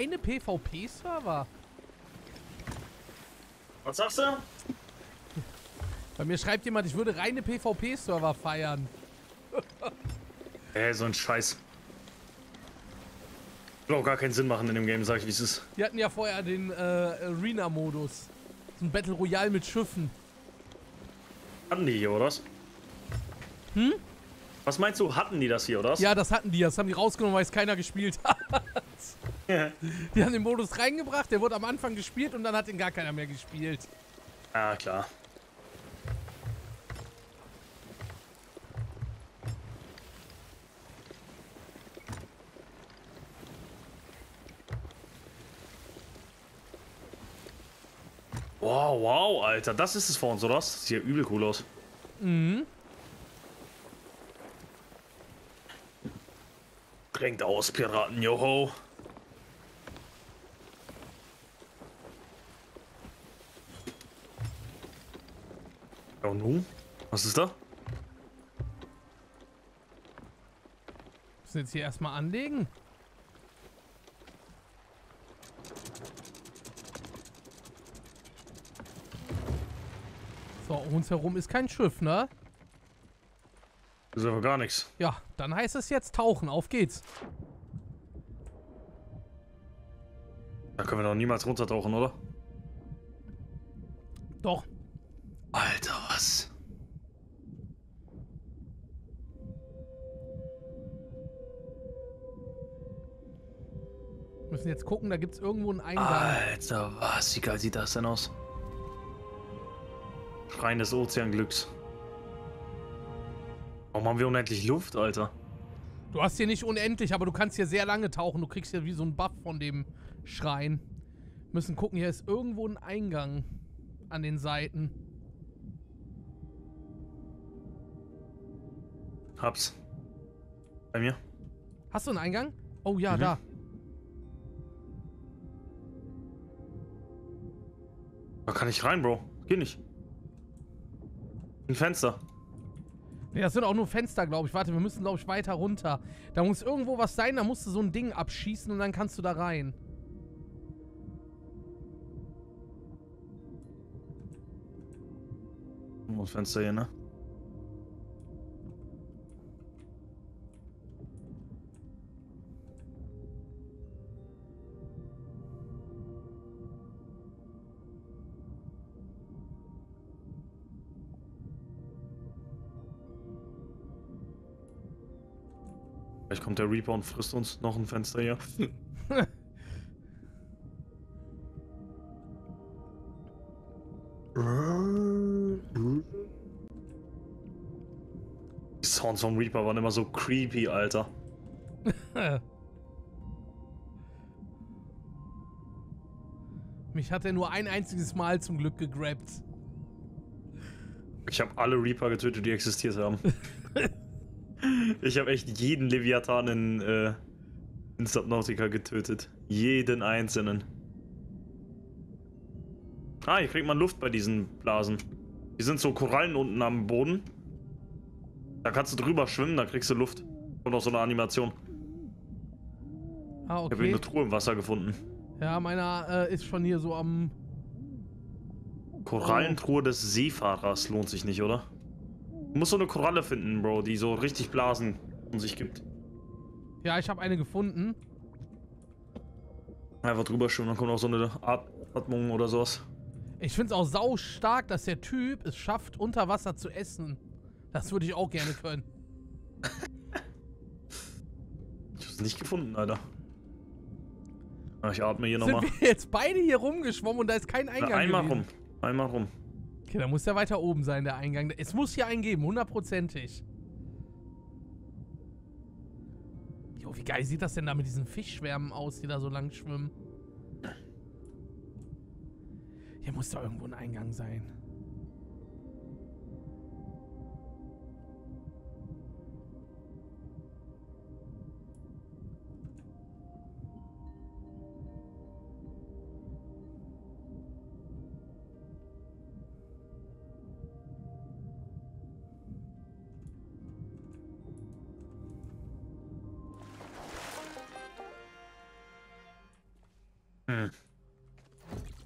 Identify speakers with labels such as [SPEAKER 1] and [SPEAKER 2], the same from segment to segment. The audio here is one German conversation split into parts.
[SPEAKER 1] reine PvP-Server?
[SPEAKER 2] Was sagst du?
[SPEAKER 1] Bei mir schreibt jemand, ich würde reine PvP-Server feiern.
[SPEAKER 2] Ey, so ein Scheiß. Will auch gar keinen Sinn machen in dem Game, sag ich, wie es ist.
[SPEAKER 1] Die hatten ja vorher den äh, Arena-Modus. So ein Battle Royale mit Schiffen.
[SPEAKER 2] Hatten die hier, oder was? Hm? Was meinst du, hatten die das hier, oder was?
[SPEAKER 1] Ja, das hatten die. Das haben die rausgenommen, weil es keiner gespielt hat. Die haben den Modus reingebracht, der wurde am Anfang gespielt und dann hat ihn gar keiner mehr gespielt.
[SPEAKER 2] Ja, klar. Wow, wow, Alter. Das ist es vor uns, oder was? Das sieht ja übel cool aus. Mhm. Drängt aus, Piraten, joho. Und nun? Was ist da?
[SPEAKER 1] Müssen jetzt hier erstmal anlegen. So, um uns herum ist kein Schiff, ne?
[SPEAKER 2] Das ist aber gar nichts.
[SPEAKER 1] Ja, dann heißt es jetzt tauchen. Auf geht's.
[SPEAKER 2] Da können wir doch niemals runtertauchen, oder?
[SPEAKER 1] Gucken, da gibt's irgendwo einen Eingang.
[SPEAKER 2] Alter, was? Wie geil sieht das denn aus? Schrein des Ozeanglücks. Warum haben wir unendlich Luft, Alter?
[SPEAKER 1] Du hast hier nicht unendlich, aber du kannst hier sehr lange tauchen. Du kriegst hier wie so einen Buff von dem Schrein. Müssen gucken, hier ist irgendwo ein Eingang an den Seiten.
[SPEAKER 2] Hab's. Bei mir.
[SPEAKER 1] Hast du einen Eingang? Oh ja,
[SPEAKER 2] Mhm.
[SPEAKER 1] da.
[SPEAKER 2] Da kann ich rein, Bro. Geh nicht. Ein Fenster.
[SPEAKER 1] Nee, das sind auch nur Fenster, glaube ich. Warte, wir müssen, glaube ich, weiter runter. Da muss irgendwo was sein, da musst du so ein Ding abschießen und dann kannst du da rein.
[SPEAKER 2] Ein Fenster hier, ne? Vielleicht kommt der Reaper und frisst uns noch ein Fenster hier. Die Sounds vom Reaper waren immer so creepy, Alter.
[SPEAKER 1] Mich hat er nur ein einziges Mal zum Glück gegrabt.
[SPEAKER 2] Ich habe alle Reaper getötet, die existiert haben. ich habe echt jeden Leviathan in, äh, in Subnautica getötet. Jeden einzelnen. Ah, hier kriegt man Luft bei diesen Blasen. Die sind so Korallen unten am Boden. Da kannst du drüber schwimmen, da kriegst du Luft. Und auch so eine Animation.
[SPEAKER 1] Ah,
[SPEAKER 2] Ich habe
[SPEAKER 1] okay.
[SPEAKER 2] eine Truhe im Wasser gefunden.
[SPEAKER 1] Ja, meiner äh, ist schon hier so am...
[SPEAKER 2] Korallentruhe des Seefahrers lohnt sich nicht, oder? Du musst so eine Koralle finden, Bro, die so richtig Blasen von sich gibt.
[SPEAKER 1] Ja, ich habe eine gefunden.
[SPEAKER 2] Einfach drüber schwimmen, dann kommt auch so eine At Atmung oder sowas.
[SPEAKER 1] Ich finde es auch sau stark, dass der Typ es schafft, unter Wasser zu essen. Das würde ich auch gerne können.
[SPEAKER 2] Ich hab's nicht gefunden, Alter. Ah, Ich atme hier
[SPEAKER 1] Sind
[SPEAKER 2] nochmal.
[SPEAKER 1] wir jetzt beide hier rumgeschwommen und da ist kein Eingang
[SPEAKER 2] Einmal
[SPEAKER 1] gewesen?
[SPEAKER 2] rum. Einmal rum.
[SPEAKER 1] Okay, da muss der weiter oben sein, der Eingang. Es muss hier einen geben, hundertprozentig. Jo, wie geil sieht das denn da mit diesen Fischschwärmen aus, die da so lang schwimmen? Hier muss da irgendwo ein Eingang sein.
[SPEAKER 2] Hm.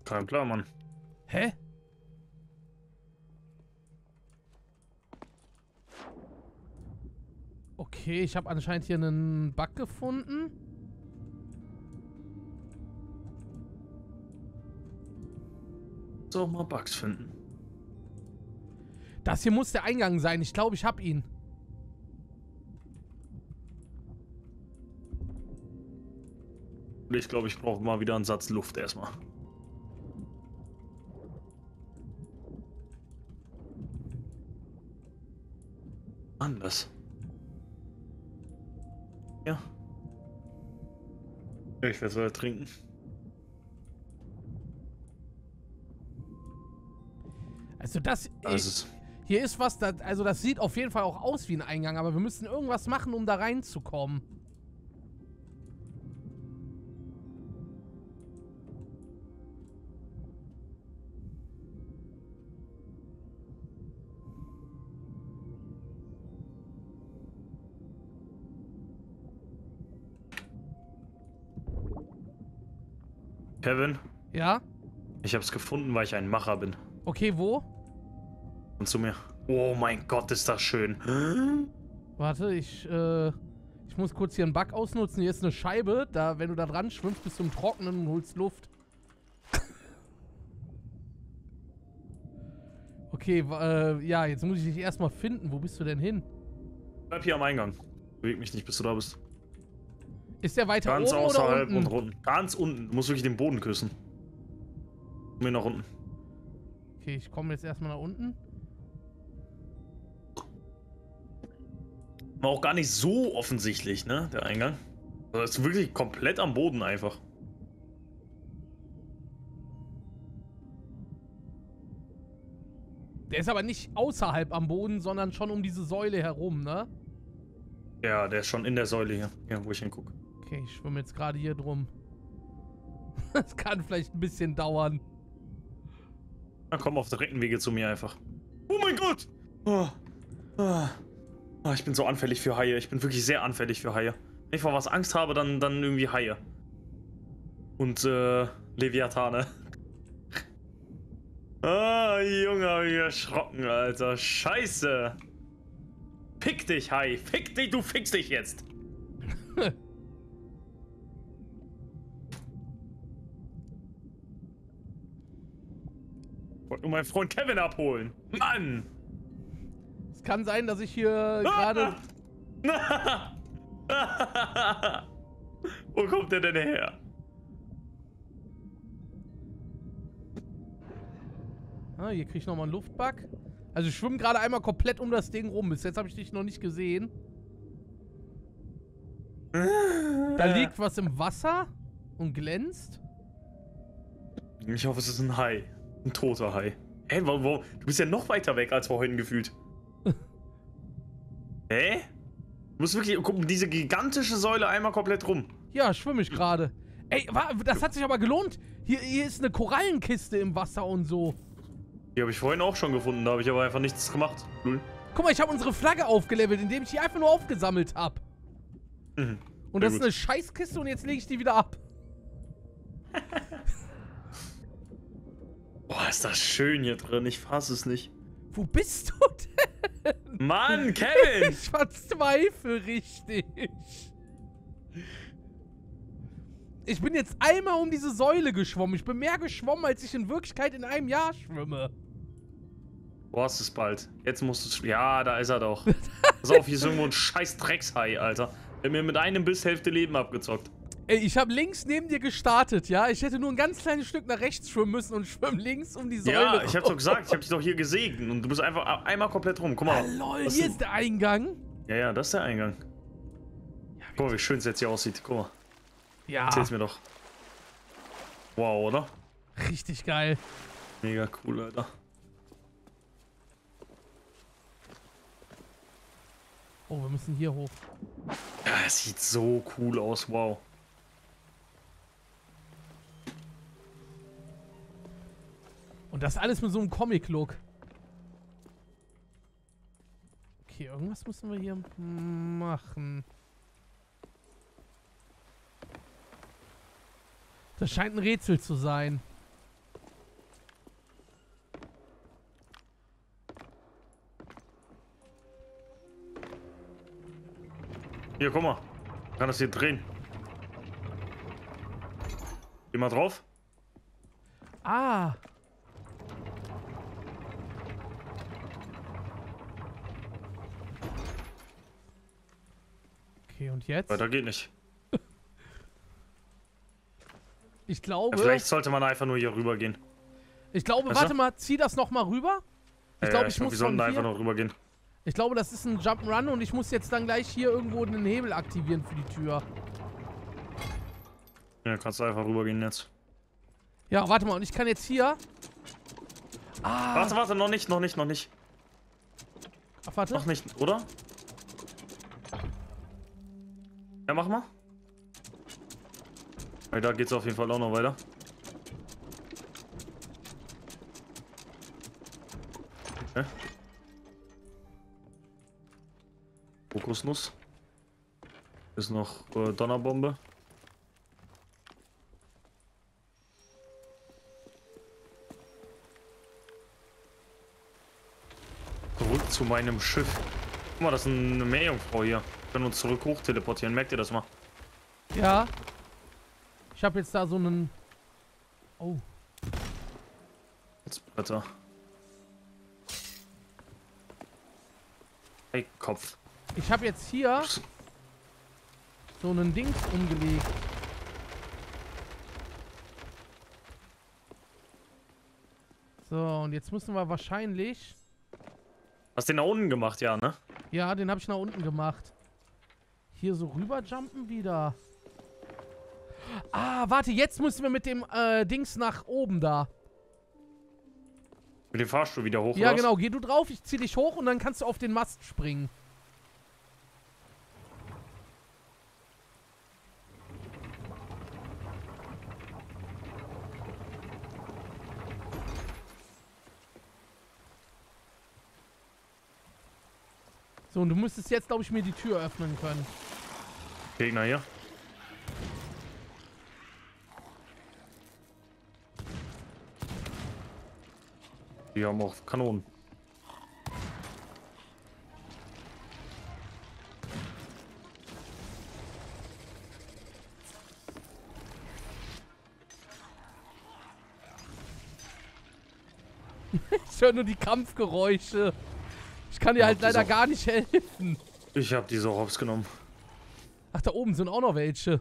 [SPEAKER 2] Kein Plan, Mann.
[SPEAKER 1] Hä? Okay, ich habe anscheinend hier einen Bug gefunden.
[SPEAKER 2] So, mal Bugs finden.
[SPEAKER 1] Das hier muss der Eingang sein. Ich glaube, ich habe ihn.
[SPEAKER 2] Ich glaube, ich brauche mal wieder einen Satz Luft erstmal. Anders. Ja. Ich werde weiter trinken.
[SPEAKER 1] Also das...
[SPEAKER 2] Ist
[SPEAKER 1] hier ist was, das, also das sieht auf jeden Fall auch aus wie ein Eingang, aber wir müssen irgendwas machen, um da reinzukommen.
[SPEAKER 2] Kevin,
[SPEAKER 1] Ja?
[SPEAKER 2] ich habe es gefunden, weil ich ein Macher bin.
[SPEAKER 1] Okay, wo?
[SPEAKER 2] Und zu mir. Oh mein Gott, ist das schön.
[SPEAKER 1] Warte, ich, äh, ich muss kurz hier einen Bug ausnutzen. Hier ist eine Scheibe. Da, wenn du da dran schwimmst, bist du im Trockenen und holst Luft. okay, äh, ja, jetzt muss ich dich erstmal finden. Wo bist du denn hin?
[SPEAKER 2] Bleib hier am Eingang. Beweg mich nicht, bis du da bist.
[SPEAKER 1] Ist der weiter
[SPEAKER 2] Ganz
[SPEAKER 1] oben oder
[SPEAKER 2] außerhalb
[SPEAKER 1] unten?
[SPEAKER 2] und unten. Ganz unten. Du musst wirklich den Boden küssen. Mir nach unten.
[SPEAKER 1] Okay, ich komme jetzt erstmal nach unten.
[SPEAKER 2] War auch gar nicht so offensichtlich, ne? Der Eingang. Also ist wirklich komplett am Boden einfach.
[SPEAKER 1] Der ist aber nicht außerhalb am Boden, sondern schon um diese Säule herum, ne?
[SPEAKER 2] Ja, der ist schon in der Säule hier. Ja, wo ich hingucke.
[SPEAKER 1] Okay, ich schwimme jetzt gerade hier drum. Das kann vielleicht ein bisschen dauern.
[SPEAKER 2] Dann komm auf direkten Wege zu mir einfach. Oh mein Gott! Oh. Ah. Ah, ich bin so anfällig für Haie. Ich bin wirklich sehr anfällig für Haie. Wenn ich vor was Angst habe, dann, dann irgendwie Haie. Und äh, Leviathane. Ah, Junge, hab ich erschrocken, Alter. Scheiße. Fick dich, Hai. Fick dich, du fickst dich jetzt. Nur meinen Freund Kevin abholen. Mann!
[SPEAKER 1] Es kann sein, dass ich hier gerade...
[SPEAKER 2] Wo kommt der denn her?
[SPEAKER 1] Ah, hier krieg ich nochmal einen Luftbug. Also ich schwimme gerade einmal komplett um das Ding rum. Bis jetzt habe ich dich noch nicht gesehen. Da liegt was im Wasser und glänzt.
[SPEAKER 2] Ich hoffe, es ist ein Hai. Ein toter Hai. Hä, wo, wo? Du bist ja noch weiter weg als vorhin gefühlt. Hä? Du musst wirklich gucken, diese gigantische Säule einmal komplett rum.
[SPEAKER 1] Ja, schwimme ich gerade. Ey, das hat sich aber gelohnt. Hier, hier ist eine Korallenkiste im Wasser und so.
[SPEAKER 2] Die habe ich vorhin auch schon gefunden, da habe ich aber einfach nichts gemacht. Null.
[SPEAKER 1] Guck mal, ich habe unsere Flagge aufgelevelt, indem ich die einfach nur aufgesammelt habe.
[SPEAKER 2] Mhm.
[SPEAKER 1] Und das ist eine Scheißkiste und jetzt lege ich die wieder ab.
[SPEAKER 2] Boah, ist das schön hier drin. Ich fasse es nicht.
[SPEAKER 1] Wo bist du denn?
[SPEAKER 2] Mann, Kevin!
[SPEAKER 1] Ich verzweifle richtig. Ich bin jetzt einmal um diese Säule geschwommen. Ich bin mehr geschwommen, als ich in Wirklichkeit in einem Jahr schwimme.
[SPEAKER 2] Du hast es bald. Jetzt musst du es. Ja, da ist er doch. Pass auf, hier ist irgendwo ein scheiß Dreckshai, Alter. Der mir mit einem Biss Hälfte Leben abgezockt.
[SPEAKER 1] Ey, ich habe links neben dir gestartet, ja? Ich hätte nur ein ganz kleines Stück nach rechts schwimmen müssen und schwimm links um die Säule.
[SPEAKER 2] Ja, ich hab's doch gesagt, ich hab dich doch hier gesegnet und du bist einfach einmal komplett rum. Guck mal.
[SPEAKER 1] Ah, lol, hier ist der Eingang.
[SPEAKER 2] Ja, ja, das ist der Eingang. Guck mal, wie schön es jetzt hier aussieht. Guck mal,
[SPEAKER 1] Ja,
[SPEAKER 2] erzähl's mir doch. Wow, oder?
[SPEAKER 1] richtig geil.
[SPEAKER 2] Mega cool, Alter.
[SPEAKER 1] Oh, wir müssen hier hoch.
[SPEAKER 2] Ja, es sieht so cool aus, wow.
[SPEAKER 1] Und das alles mit so einem Comic-Look. Okay, irgendwas müssen wir hier machen. Das scheint ein Rätsel zu sein.
[SPEAKER 2] Hier, guck mal. Ich kann das hier drehen. Geh mal drauf.
[SPEAKER 1] Ah. Okay, und jetzt?
[SPEAKER 2] Weiter geht nicht.
[SPEAKER 1] Ich glaube.
[SPEAKER 2] Ja, vielleicht sollte man einfach nur hier rüber gehen.
[SPEAKER 1] Ich glaube,
[SPEAKER 2] Weißt du?
[SPEAKER 1] warte mal, zieh das nochmal rüber. Ich
[SPEAKER 2] Ja,
[SPEAKER 1] glaube,
[SPEAKER 2] ja,
[SPEAKER 1] ich
[SPEAKER 2] glaub,
[SPEAKER 1] muss
[SPEAKER 2] wir sollten einfach noch rüber gehen.
[SPEAKER 1] Ich glaube, das ist ein Jump'n'Run und ich muss jetzt dann gleich hier irgendwo den Hebel aktivieren für die Tür.
[SPEAKER 2] Ja, kannst du einfach rübergehen jetzt.
[SPEAKER 1] Ja, warte mal, und ich kann jetzt hier. Ah,
[SPEAKER 2] Warte, warte, noch nicht, noch nicht, noch nicht.
[SPEAKER 1] ach, warte.
[SPEAKER 2] Noch nicht, oder? Ja, mach mal. Ja, da geht's auf jeden Fall auch noch weiter. Okay. Kokosnuss. Ist noch äh, Donnerbombe. Zurück zu meinem Schiff. Guck mal, das ist eine Meerjungfrau hier. Wir können uns zurück hoch teleportieren. Merkt ihr das mal?
[SPEAKER 1] Ja. Ich habe jetzt da so einen. Oh.
[SPEAKER 2] Jetzt Bretter. Hey, Kopf.
[SPEAKER 1] Ich habe jetzt hier so einen Dings umgelegt. So, und jetzt müssen wir wahrscheinlich.
[SPEAKER 2] Hast den da unten gemacht, ja, ne?
[SPEAKER 1] Ja, den habe ich nach unten gemacht. Hier so rüberjumpen wieder. Ah, warte, jetzt müssen wir mit dem äh, Dings nach oben da.
[SPEAKER 2] Mit dem Fahrstuhl wieder hoch.
[SPEAKER 1] Ja, genau. Geh du drauf, ich zieh dich hoch und dann kannst du auf den Mast springen. So, und du müsstest jetzt, glaube ich, mir die Tür öffnen können.
[SPEAKER 2] Gegner hier. Die haben auch Kanonen.
[SPEAKER 1] Ich höre nur die Kampfgeräusche. Ich kann dir
[SPEAKER 2] Ja,
[SPEAKER 1] halt leider
[SPEAKER 2] auch-
[SPEAKER 1] gar nicht helfen.
[SPEAKER 2] Ich habe diese Hops genommen.
[SPEAKER 1] Ach, da oben sind auch noch welche.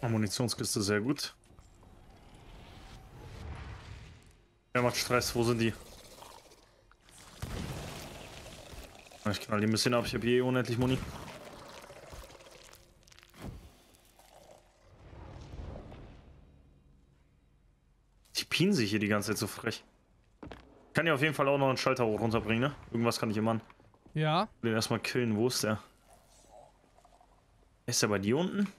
[SPEAKER 2] Ammunitionskiste sehr gut. Wer macht Stress? Wo sind die? Ich knall die ein bisschen ab. Ich habe hier eh unendlich Muni. Pien sich hier die ganze Zeit so frech. Kann ja auf jeden Fall auch noch einen Schalter hoch runterbringen, ne? Irgendwas kann ich im Mann.
[SPEAKER 1] Ja.
[SPEAKER 2] Den erstmal killen. Wo ist der? Ist der bei dir unten?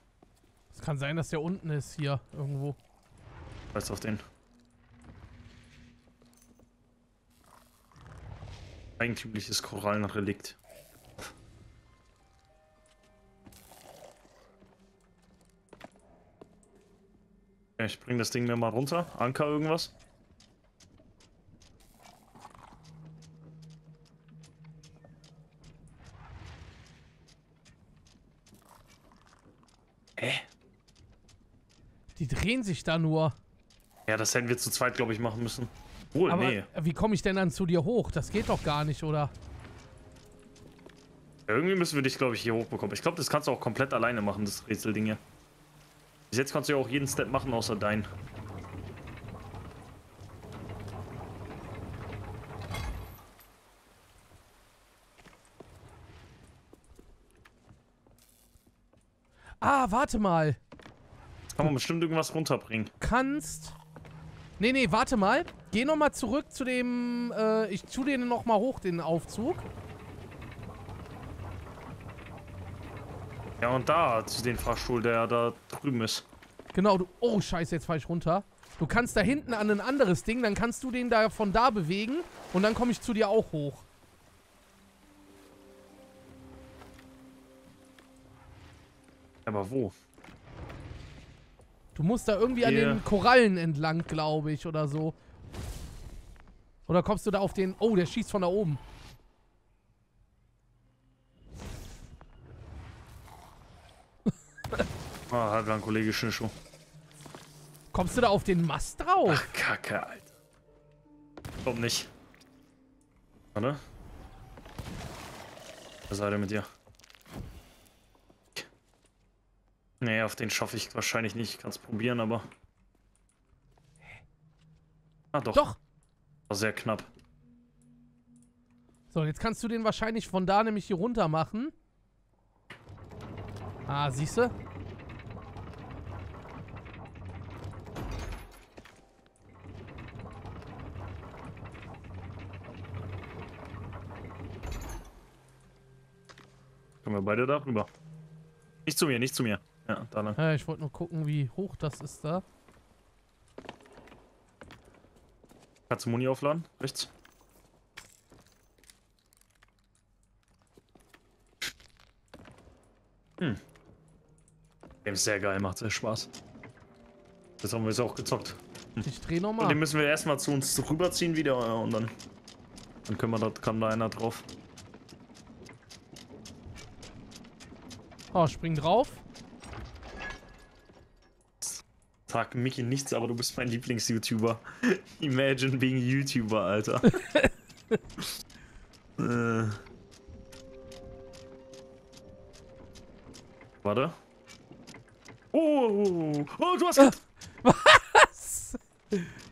[SPEAKER 1] Es kann sein, dass der unten ist hier irgendwo.
[SPEAKER 2] Weiß auf den. Eigentümliches Korallenrelikt. Ich bring das Ding mir mal runter. Anker irgendwas. Hä?
[SPEAKER 1] Die drehen sich da nur.
[SPEAKER 2] Ja, das hätten wir zu zweit, glaube ich, machen müssen. Wohl,
[SPEAKER 1] Aber
[SPEAKER 2] nee.
[SPEAKER 1] wie komme ich denn dann zu dir hoch? Das geht doch gar nicht, oder?
[SPEAKER 2] Ja, irgendwie müssen wir dich, glaube ich, hier hochbekommen. Ich glaube, das kannst du auch komplett alleine machen, das Rätselding hier. Bis jetzt kannst du ja auch jeden Step machen, außer dein.
[SPEAKER 1] Ah, warte mal.
[SPEAKER 2] Kann man bestimmt irgendwas runterbringen.
[SPEAKER 1] Kannst. Nee, nee, warte mal. Geh nochmal zurück zu dem. Äh, ich tu den nochmal hoch, den Aufzug.
[SPEAKER 2] Ja, und da, zu den Fahrstuhl, der da drüben ist.
[SPEAKER 1] Genau, du. Oh, scheiße, jetzt fahr ich runter. Du kannst da hinten an ein anderes Ding, dann kannst du den da von da bewegen und dann komme ich zu dir auch hoch.
[SPEAKER 2] Aber wo?
[SPEAKER 1] Du musst da irgendwie an
[SPEAKER 2] Hier.
[SPEAKER 1] den Korallen entlang, glaube ich, oder so. Oder kommst du da auf den... Oh, der schießt von da oben.
[SPEAKER 2] Ah, hat ein Kollege Schischo.
[SPEAKER 1] Kommst du da auf den Mast drauf?
[SPEAKER 2] Ach, Kacke, Alter. Kommt nicht. Warte. Was seid ihr mit dir? Nee, auf den schaffe ich wahrscheinlich nicht. Ich kann es probieren, aber. Ah, doch.
[SPEAKER 1] Doch.
[SPEAKER 2] War sehr knapp.
[SPEAKER 1] So, jetzt kannst du den wahrscheinlich von da nämlich hier runter machen. Ah, siehst du?
[SPEAKER 2] Kommen wir beide da rüber. Nicht zu mir, nicht zu mir. Ja, da lang.
[SPEAKER 1] Ja, ich wollte nur gucken, wie hoch das ist da.
[SPEAKER 2] Kannst du Muni aufladen? Rechts. Hm. Game ist sehr geil, macht sehr Spaß. Das haben wir jetzt auch gezockt.
[SPEAKER 1] Ich dreh
[SPEAKER 2] Und den
[SPEAKER 1] nochmal.
[SPEAKER 2] müssen wir erstmal zu uns rüberziehen wieder äh, und dann. Dann können wir da, kann da einer drauf.
[SPEAKER 1] Oh, spring drauf.
[SPEAKER 2] Sag Mickey nichts, aber du bist mein Lieblings-YouTuber. Imagine being YouTuber, Alter. äh. Warte. Oh, oh, oh, du hast,
[SPEAKER 1] Was?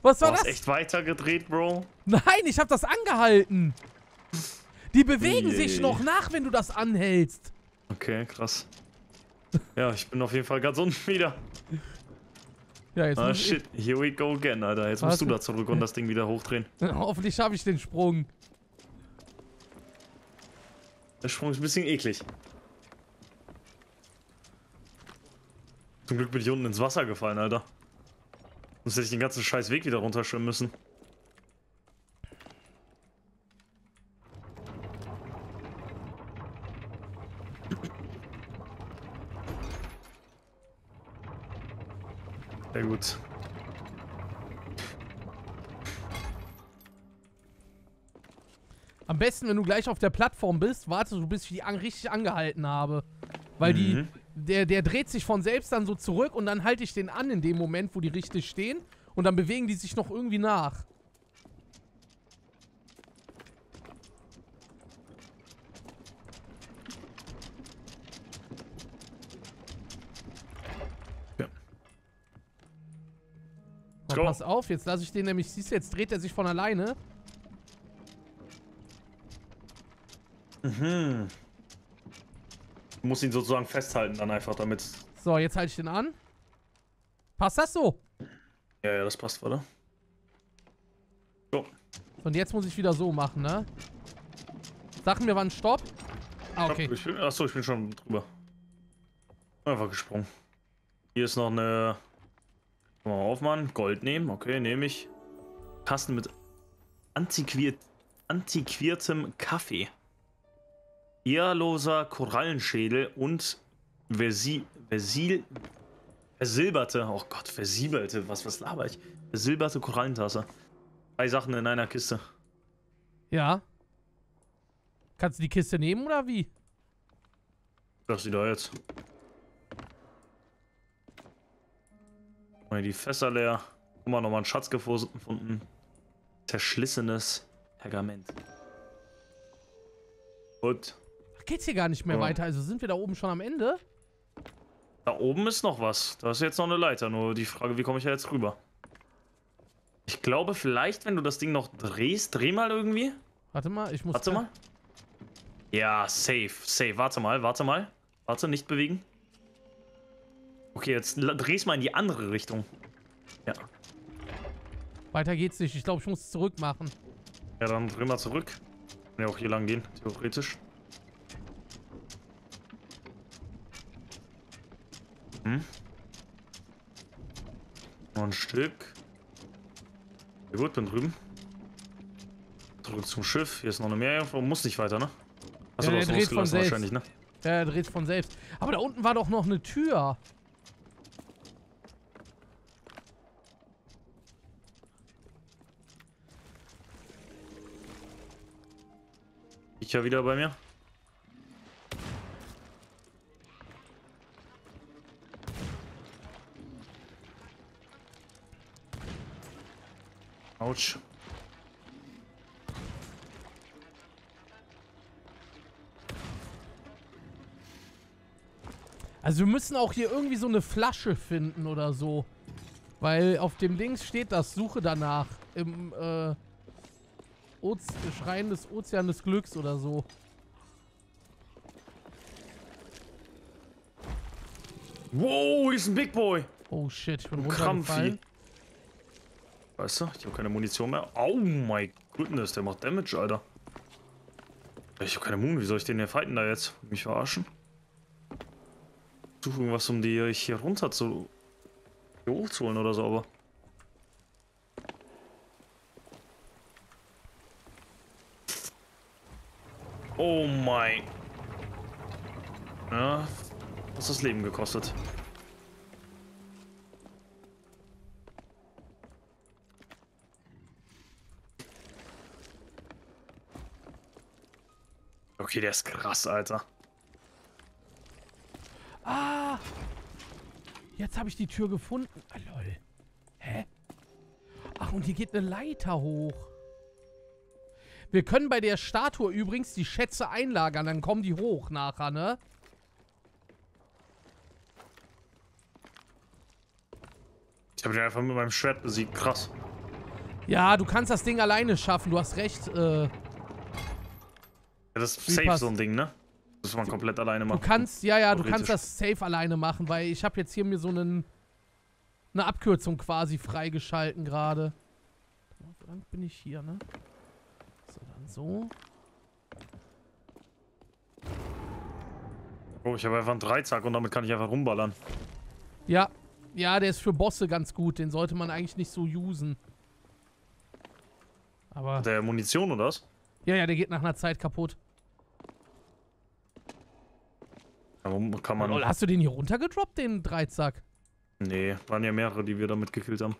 [SPEAKER 1] Was
[SPEAKER 2] du
[SPEAKER 1] war
[SPEAKER 2] hast
[SPEAKER 1] das?
[SPEAKER 2] echt weitergedreht, Bro.
[SPEAKER 1] Nein, ich habe das angehalten. Die bewegen sich
[SPEAKER 2] Yay.
[SPEAKER 1] noch nach, wenn du das anhältst.
[SPEAKER 2] Okay, krass. Ja, ich bin auf jeden Fall ganz unten wieder.
[SPEAKER 1] Ja, jetzt
[SPEAKER 2] Ah, shit. Here we go again, Alter. Jetzt musst du da zurück und das Ding wieder hochdrehen.
[SPEAKER 1] Hoffentlich schaffe ich den Sprung.
[SPEAKER 2] Der Sprung ist ein bisschen eklig. Zum Glück bin ich unten ins Wasser gefallen, Alter. Sonst hätte ich den ganzen scheiß Weg wieder runterschwimmen müssen. Gut.
[SPEAKER 1] Am besten, wenn du gleich auf der Plattform bist, wartest du, bis ich die an, richtig angehalten habe. Weil die,
[SPEAKER 2] Mhm.
[SPEAKER 1] der, der dreht sich von selbst dann so zurück und dann halte ich den an in dem Moment, wo die richtig stehen. Und dann bewegen die sich noch irgendwie nach.
[SPEAKER 2] Go.
[SPEAKER 1] pass auf, jetzt lasse ich den nämlich, siehst du, jetzt dreht er sich von alleine.
[SPEAKER 2] Mhm. Du musst ihn sozusagen festhalten dann einfach, damit...
[SPEAKER 1] So, jetzt halte ich den an. Passt das so?
[SPEAKER 2] Ja, ja, das passt, warte. So.
[SPEAKER 1] Und jetzt muss ich wieder so machen, ne? Sag mir wann Stopp. Ah, okay.
[SPEAKER 2] Ich bin, achso, ich bin schon drüber. Einfach gesprungen. Hier ist noch eine. Mal aufmachen. Gold nehmen. Okay, nehme ich. Kasten mit antiquiert, antiquiertem Kaffee. Ehrloser Korallenschädel und Versi, Versil, versilberte, oh Gott, versiebelte, was, was laber ich? Versilberte Korallentasse. Drei Sachen in einer Kiste.
[SPEAKER 1] Ja. Kannst du die Kiste nehmen oder wie?
[SPEAKER 2] Das sie da jetzt. Mal die Fässer leer. Guck mal, nochmal einen Schatz gefunden. Zerschlissenes Pergament. Gut.
[SPEAKER 1] Ach, geht's hier gar nicht mehr
[SPEAKER 2] Ja.
[SPEAKER 1] weiter? Also sind wir da oben schon am Ende?
[SPEAKER 2] Da oben ist noch was. Da ist jetzt noch eine Leiter. Nur die Frage, wie komme ich da jetzt rüber? Ich glaube, vielleicht, wenn du das Ding noch drehst, dreh mal irgendwie.
[SPEAKER 1] Warte mal, ich muss.
[SPEAKER 2] Warte mal. Ja, safe, safe. Warte mal, warte mal. Warte, nicht bewegen. Okay, jetzt dreh's mal in die andere Richtung. Ja.
[SPEAKER 1] Weiter geht's nicht. Ich glaube, ich muss es zurück machen.
[SPEAKER 2] Ja, dann dreh mal zurück. Kann ja auch hier lang gehen, theoretisch. Hm. Noch ein Stück. Gut, bin drüben. Zurück zum Schiff. Hier ist noch eine Meerjungfrau. Muss nicht weiter, ne? Achso,
[SPEAKER 1] Ja,
[SPEAKER 2] du hast
[SPEAKER 1] von
[SPEAKER 2] losgelassen
[SPEAKER 1] selbst.
[SPEAKER 2] wahrscheinlich, ne?
[SPEAKER 1] Ja, er dreht von selbst. Aber da unten war doch noch eine Tür.
[SPEAKER 2] Ja wieder bei mir. Autsch.
[SPEAKER 1] Also wir müssen auch hier irgendwie so eine Flasche finden oder so. Weil auf dem Dings steht das, suche danach. Im, äh, Oz Schrein des Ozean des Glücks oder so.
[SPEAKER 2] Wow, hier ist ein Big Boy.
[SPEAKER 1] Oh shit, ich bin runtergefallen.
[SPEAKER 2] Weißt du, ich habe keine Munition mehr. Oh my goodness, der macht Damage, Alter. Ich habe keine Moon, wie soll ich den hier fighten da jetzt? Mich verarschen? Suche irgendwas, um die hier runter zu hier hochzuholen oder so, aber. Oh mein. Ja, was das Leben gekostet. Okay, der ist krass, Alter.
[SPEAKER 1] Ah! Jetzt habe ich die Tür gefunden. Ah, lol. Hä? Ach, und hier geht eine Leiter hoch. Wir können bei der Statue übrigens die Schätze einlagern, dann kommen die hoch nachher, ne?
[SPEAKER 2] Ich habe den einfach mit meinem Schwert besiegt. Krass.
[SPEAKER 1] Ja, du kannst das Ding alleine schaffen, du hast recht. Äh,
[SPEAKER 2] Ja, das ist safe
[SPEAKER 1] passt-
[SPEAKER 2] so ein Ding, ne? Das man komplett alleine
[SPEAKER 1] du
[SPEAKER 2] machen.
[SPEAKER 1] kannst, ja, ja, du kannst das safe alleine machen, weil ich habe jetzt hier mir so einen, eine Abkürzung quasi freigeschalten gerade. Wie lang bin ich hier, ne? So.
[SPEAKER 2] Oh, ich habe einfach einen Dreizack und damit kann ich einfach rumballern.
[SPEAKER 1] Ja, ja, der ist für Bosse ganz gut. Den sollte man eigentlich nicht so usen. Aber,
[SPEAKER 2] Der Munition oder was?
[SPEAKER 1] ja, ja, der geht nach einer Zeit kaputt.
[SPEAKER 2] Warum kann man.
[SPEAKER 1] Hast du den hier runtergedroppt, den Dreizack?
[SPEAKER 2] Nee, waren ja mehrere, die wir damit gekillt haben.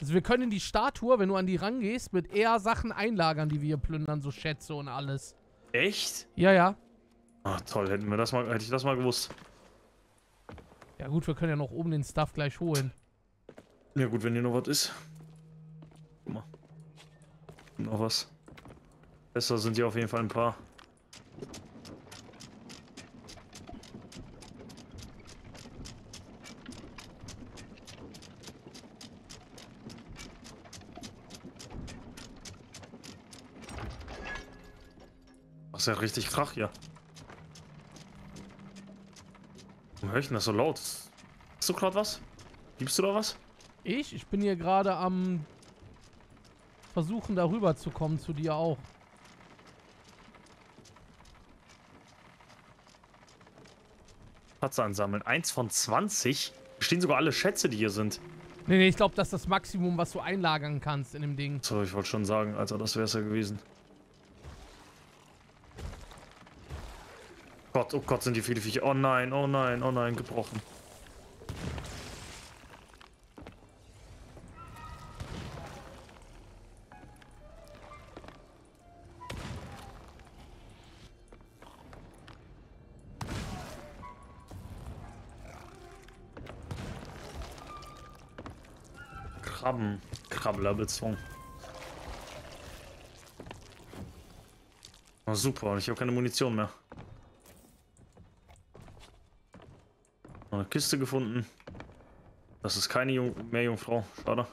[SPEAKER 1] Also wir können die Statue, wenn du an die rangehst, mit eher Sachen einlagern, die wir hier plündern, so Schätze und alles.
[SPEAKER 2] Echt?
[SPEAKER 1] Ja, ja.
[SPEAKER 2] Ah, toll, hätten wir das mal, hätte ich das mal gewusst.
[SPEAKER 1] Ja gut, wir können ja noch oben den Stuff gleich holen.
[SPEAKER 2] Ja gut, wenn hier noch was ist. Guck mal. Noch was. Besser sind hier auf jeden Fall ein paar. Ja richtig Krach hier. Warum höre ich denn das so laut? Hast du gerade was? Gibst du da was?
[SPEAKER 1] Ich? Ich bin hier gerade am versuchen, darüber zu kommen zu dir auch.
[SPEAKER 2] Patze ansammeln. Eins von 20? Hier stehen sogar alle Schätze, die hier sind.
[SPEAKER 1] Nee, nee, ich glaube, das ist das Maximum, was du einlagern kannst in dem Ding.
[SPEAKER 2] So, ich wollte schon sagen, also das wäre es ja gewesen. Gott, oh Gott, sind die viele Viecher. Oh nein, oh nein, oh nein, gebrochen. Krabben, Krabbelerbezwungen. Oh, super, ich habe keine Munition mehr. Kiste gefunden. Das ist keine Jung Meerjungfrau. Schade.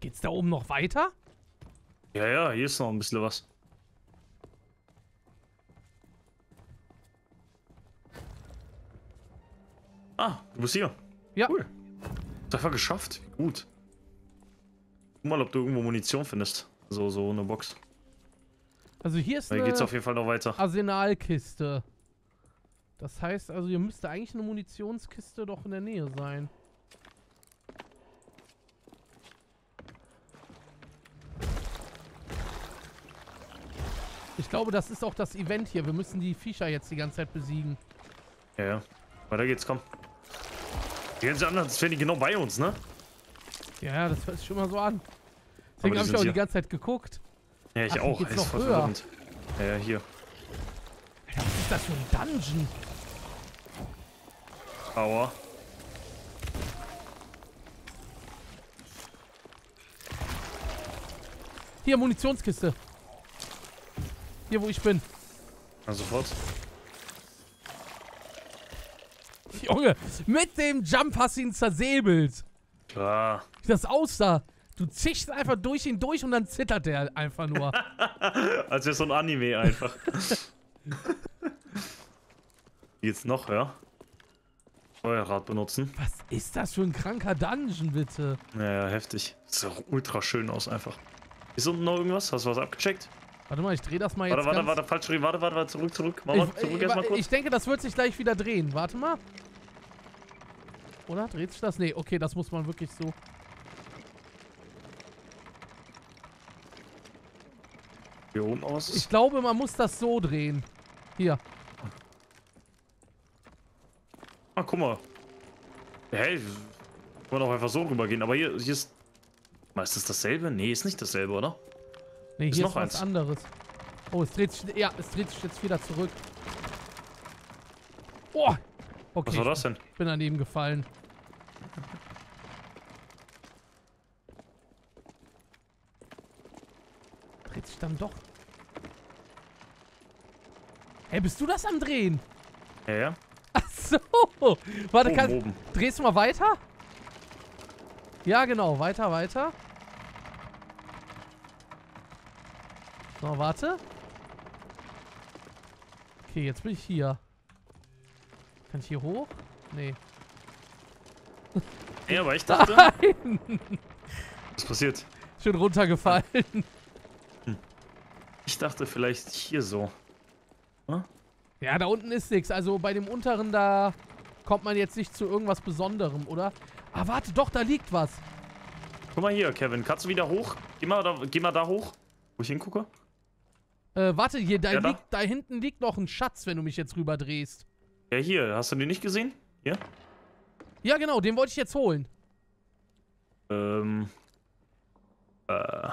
[SPEAKER 1] Geht's da oben noch weiter?
[SPEAKER 2] Ja, ja, hier ist noch ein bisschen was. Ah, du bist hier.
[SPEAKER 1] Ja.
[SPEAKER 2] Cool. Ist einfach geschafft. Gut. Guck mal, ob du irgendwo Munition findest. So, so eine Box.
[SPEAKER 1] Also hier ist
[SPEAKER 2] Da geht's
[SPEAKER 1] eine
[SPEAKER 2] auf jeden Fall noch weiter.
[SPEAKER 1] Arsenalkiste. Das heißt also, hier müsste eigentlich eine Munitionskiste doch in der Nähe sein. Ich glaube, das ist auch das Event hier. Wir müssen die Viecher jetzt die ganze Zeit besiegen.
[SPEAKER 2] Ja, ja. Weiter geht's, komm. Die ganze anderen, das wären die genau bei uns, ne?
[SPEAKER 1] Ja, das hört sich schon mal so an. Deswegen
[SPEAKER 2] die
[SPEAKER 1] habe ich auch die
[SPEAKER 2] hier.
[SPEAKER 1] ganze Zeit geguckt.
[SPEAKER 2] Ja, ich
[SPEAKER 1] Ach,
[SPEAKER 2] auch.
[SPEAKER 1] geht's noch
[SPEAKER 2] voll
[SPEAKER 1] höher.
[SPEAKER 2] verwirrend. Ja, ja, hier.
[SPEAKER 1] Alter, was ist das für ein Dungeon?
[SPEAKER 2] Aua.
[SPEAKER 1] Hier, Munitionskiste. Hier, wo ich bin.
[SPEAKER 2] Na, sofort.
[SPEAKER 1] Junge, mit dem Jump hast du ihn zersäbelt.
[SPEAKER 2] Klar.
[SPEAKER 1] Wie das aussah. Du zischst einfach durch ihn durch und dann zittert der einfach nur.
[SPEAKER 2] Als wäre so ein Anime einfach. Jetzt noch, ja? Feuerrad benutzen.
[SPEAKER 1] Was ist das für ein kranker Dungeon, bitte?
[SPEAKER 2] Ja, ja, heftig. Sieht auch ultra schön aus einfach. Ist unten noch irgendwas? Hast du was abgecheckt?
[SPEAKER 1] Warte mal, ich drehe das mal jetzt
[SPEAKER 2] Warte, warte, warte, falsch, warte, warte, warte, zurück, zurück. Mach mal,
[SPEAKER 1] ich,
[SPEAKER 2] zurück erstmal kurz.
[SPEAKER 1] ich denke, das wird sich gleich wieder drehen. Warte mal. Oder? Dreht sich das? Nee, okay, das muss man wirklich so...
[SPEAKER 2] Hier oben aus.
[SPEAKER 1] Ich glaube, man muss das so drehen. Hier.
[SPEAKER 2] Ah, guck mal. Hey, wir doch einfach so rübergehen. Aber hier, hier ist. Ist das dasselbe? Nee, ist nicht dasselbe, oder?
[SPEAKER 1] Nee,
[SPEAKER 2] Ist
[SPEAKER 1] hier
[SPEAKER 2] noch
[SPEAKER 1] ist was
[SPEAKER 2] eins.
[SPEAKER 1] anderes. Oh, es dreht sich... Ja, es dreht sich jetzt wieder zurück. Oh! Okay,
[SPEAKER 2] Was war das denn?
[SPEAKER 1] ich bin daneben gefallen. Sich dann doch. Hey, bist du das am Drehen?
[SPEAKER 2] Ja, ja.
[SPEAKER 1] Ach so. Warte,
[SPEAKER 2] Oben,
[SPEAKER 1] kann,
[SPEAKER 2] oben.
[SPEAKER 1] drehst du mal weiter? Ja, genau. Weiter, weiter. So, warte. Okay, jetzt bin ich hier. Kann ich hier hoch? Nee.
[SPEAKER 2] Ja, aber ich dachte.
[SPEAKER 1] Nein!
[SPEAKER 2] Was passiert?
[SPEAKER 1] Schön runtergefallen.
[SPEAKER 2] Ich dachte vielleicht hier so.
[SPEAKER 1] Ja, da unten ist nichts. Also bei dem unteren, da kommt man jetzt nicht zu irgendwas Besonderem, oder? Ah, warte, doch, da liegt was.
[SPEAKER 2] Guck mal hier, Kevin. Kannst du wieder hoch? Geh mal da, geh mal da hoch, wo ich hingucke.
[SPEAKER 1] Äh, warte, hier, da,
[SPEAKER 2] Ja, da.
[SPEAKER 1] liegt, da hinten liegt noch ein Schatz, wenn du mich jetzt rüber drehst.
[SPEAKER 2] Ja, hier. Hast du den nicht gesehen? Hier?
[SPEAKER 1] Ja, genau, den wollte ich jetzt holen.
[SPEAKER 2] Ähm. Äh.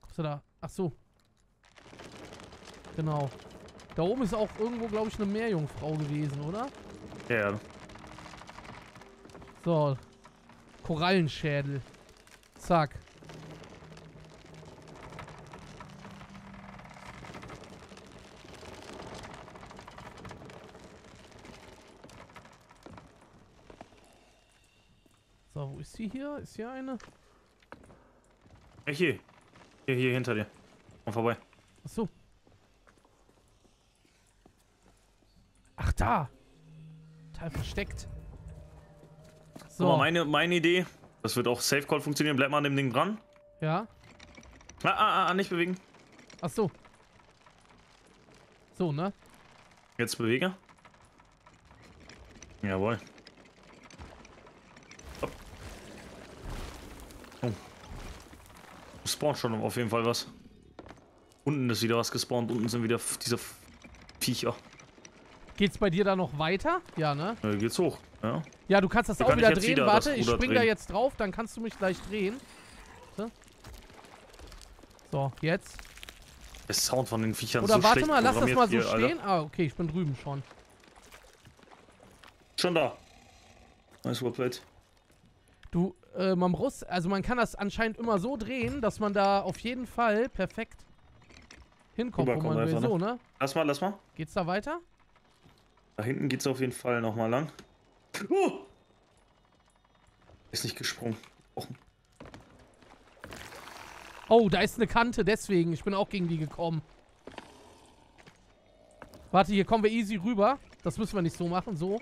[SPEAKER 1] Kommst du da? Ach so. Genau. Da oben ist auch irgendwo, glaube ich, eine Meerjungfrau gewesen, oder?
[SPEAKER 2] Ja, ja.
[SPEAKER 1] So. Korallenschädel. Zack. So, wo ist sie hier? Ist hier eine?
[SPEAKER 2] Ja, hier. Hier, hier hinter dir. Komm vorbei.
[SPEAKER 1] Ach so. Ach, da. Total versteckt.
[SPEAKER 2] So. Guck mal, meine, meine Idee. Das wird auch Safe Call funktionieren. Bleib mal an dem Ding dran.
[SPEAKER 1] Ja.
[SPEAKER 2] Ah, ah, ah, nicht bewegen.
[SPEAKER 1] Ach so. So, ne?
[SPEAKER 2] Jetzt bewege. Jawohl. Hopp. Oh. Spawnt schon auf jeden Fall was. Unten ist wieder was gespawnt. Unten sind wieder diese Viecher.
[SPEAKER 1] Geht's bei dir da noch weiter? Ja, ne?
[SPEAKER 2] Äh, geht's hoch. Ja.
[SPEAKER 1] Ja, du kannst das
[SPEAKER 2] Da
[SPEAKER 1] auch
[SPEAKER 2] kann
[SPEAKER 1] wieder drehen.
[SPEAKER 2] wieder
[SPEAKER 1] Warte, ich spring da
[SPEAKER 2] drehen.
[SPEAKER 1] jetzt drauf, dann kannst du mich gleich drehen. So, so jetzt.
[SPEAKER 2] Der Sound von den Viechern
[SPEAKER 1] Oder
[SPEAKER 2] so
[SPEAKER 1] warte mal, lass das mal so
[SPEAKER 2] hier, Alter.
[SPEAKER 1] stehen. Ah, okay, ich bin drüben schon.
[SPEAKER 2] Schon da. Nice Wordplate.
[SPEAKER 1] Du, äh, man muss, also man kann das anscheinend immer so drehen, dass man da auf jeden Fall perfekt hinkommt, wo
[SPEAKER 2] Rüberkommt
[SPEAKER 1] man will.
[SPEAKER 2] einfach,
[SPEAKER 1] So, ne?
[SPEAKER 2] Lass mal, lass mal.
[SPEAKER 1] Geht's da weiter?
[SPEAKER 2] Da hinten geht's auf jeden Fall nochmal lang. Oh! Ist nicht gesprungen. Och,
[SPEAKER 1] Oh, da ist eine Kante, deswegen. Ich bin auch gegen die gekommen. Warte, hier kommen wir easy rüber. Das müssen wir nicht so machen, so.